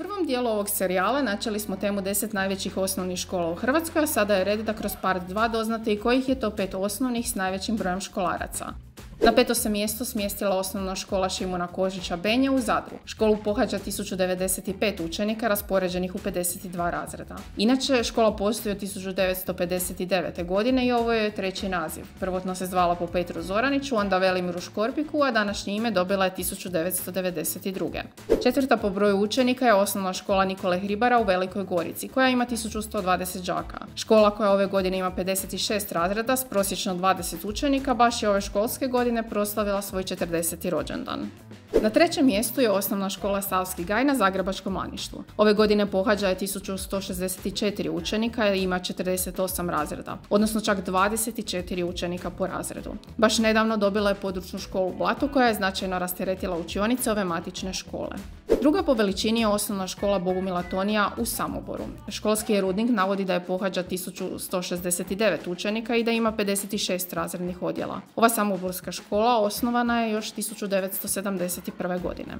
prvom dijelu ovog serijala načeli smo temu 10 najvećih osnovnih škola u Hrvatskoj, a sada je red da kroz part 2 doznate i kojih je to pet osnovnih s najvećim brojem školaraca. Na peto se mjesto smjestila osnovna škola Šimuna Kožića Benje u Zadru. Školu pohađa 1095 učenika raspoređenih u 52 razreda. Inače, škola postoji od 1959. godine i ovo je treći naziv. Prvotno se zvala po Petru Zoraniću, onda Velimiru Škorpiku, a današnje ime dobila je 1992. Četvrta po broju učenika je osnovna škola Nikole Hribara u Velikoj Gorici, koja ima 1120 đaka. Škola koja ove godine ima 56 razreda s prosječno 20 učenika, baš je ove školske godine godine proslavila svoj 40. rođendan. Na trećem mjestu je osnovna škola Savski Gaj na Zagrebačkom Maništvu. Ove godine pohađa je 1164 učenika i ima 48 razreda, odnosno čak 24 učenika po razredu. Baš nedavno dobila je područnu školu Blatu koja je značajno rasteretila učionice ove matične škole. Druga po veličini je osnovna škola Bogumila Tonija u Samoboru. Školski rudnik navodi da je pohađa 1169 učenika i da ima 56 razrednih odjela. Ova samoborska škola osnovana je još 1971. godine.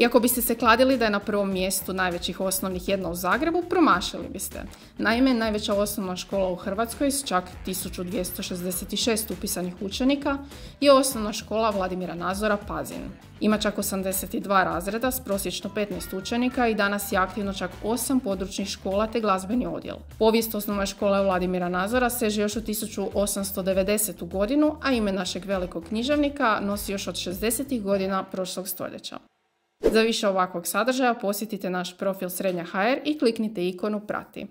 Iako biste se kladili da je na prvom mjestu najvećih osnovnih jedna u Zagrebu, promašili biste. Naime, najveća osnovna škola u Hrvatskoj s čak 1266 upisanih učenika je osnovna škola Vladimira Nazora Pazin. Ima čak 82 razreda s prosječno 15 učenika i danas je aktivno čak 8 područnih škola te glazbeni odjel. Povijest osnovne škole Vladimira Nazora seže još u 1890. godinu, a ime našeg velikog književnika nosi još od 60. godina prošlog stoljeća. Za više ovakvog sadržaja posjetite naš profil Srednja HR i kliknite ikonu Prati.